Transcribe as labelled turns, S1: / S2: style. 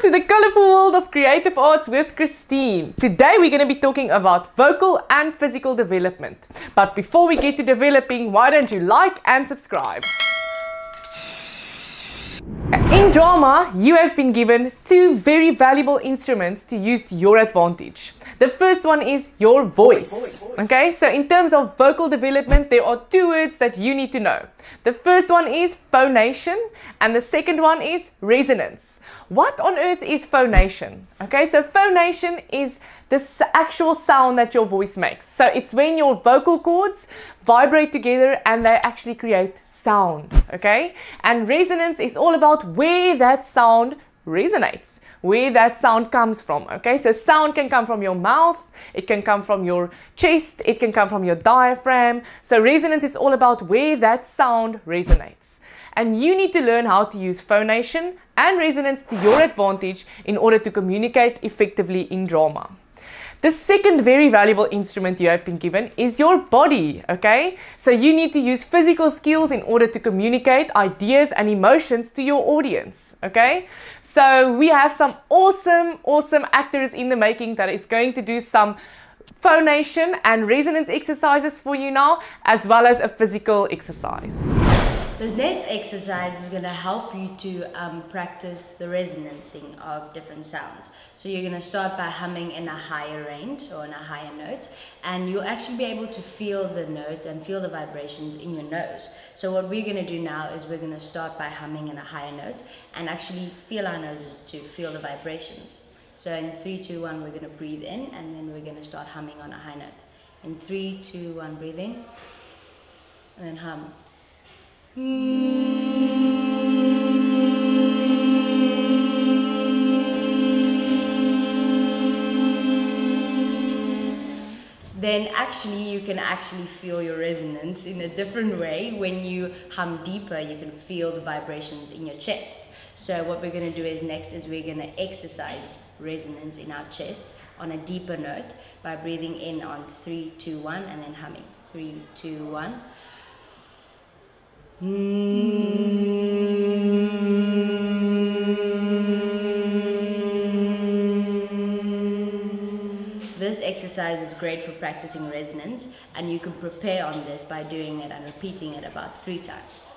S1: to the colorful world of creative arts with Christine. Today we're going to be talking about vocal and physical development. But before we get to developing, why don't you like and subscribe? In drama, you have been given two very valuable instruments to use to your advantage. The first one is your voice. Okay, so in terms of vocal development, there are two words that you need to know. The first one is phonation, and the second one is resonance. What on earth is phonation? Okay, so phonation is the actual sound that your voice makes. So it's when your vocal cords vibrate together and they actually create sound. Okay, and resonance is all about where that sound resonates where that sound comes from. Okay, so sound can come from your mouth, it can come from your chest, it can come from your diaphragm. So resonance is all about where that sound resonates. And you need to learn how to use phonation and resonance to your advantage in order to communicate effectively in drama. The second very valuable instrument you have been given is your body, okay? So you need to use physical skills in order to communicate ideas and emotions to your audience, okay? So we have some awesome, awesome actors in the making that is going to do some phonation and resonance exercises for you now, as well as a physical exercise.
S2: This next exercise is going to help you to um, practice the resonancing of different sounds. So you're going to start by humming in a higher range or in a higher note and you'll actually be able to feel the notes and feel the vibrations in your nose. So what we're going to do now is we're going to start by humming in a higher note and actually feel our noses to feel the vibrations. So in 3, 2, 1 we're going to breathe in and then we're going to start humming on a high note. In 3, 2, 1 breathe in and then hum. Then actually you can actually feel your resonance in a different way. When you hum deeper, you can feel the vibrations in your chest. So what we're gonna do is next is we're gonna exercise resonance in our chest on a deeper note by breathing in on three, two, one, and then humming. Three, two, one. Hmm. This exercise is great for practicing resonance and you can prepare on this by doing it and repeating it about three times.